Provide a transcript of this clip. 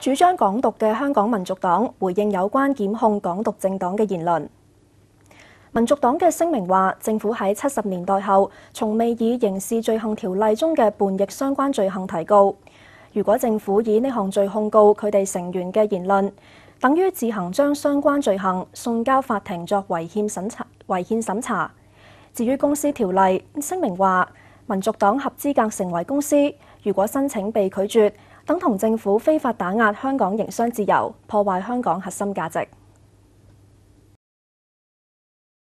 主张港独嘅香港民族党回应有关检控港独政党嘅言论。民族党嘅声明话，政府喺七十年代后从未以刑事罪行条例中嘅叛逆相关罪行提告。如果政府以呢项罪控告佢哋成员嘅言论，等于自行将相关罪行送交法庭作违宪审查。违宪审查。至于公司条例，声明话，民族党合资格成为公司。如果申请被拒绝。等同政府非法打压香港营商自由，破坏香港核心价值。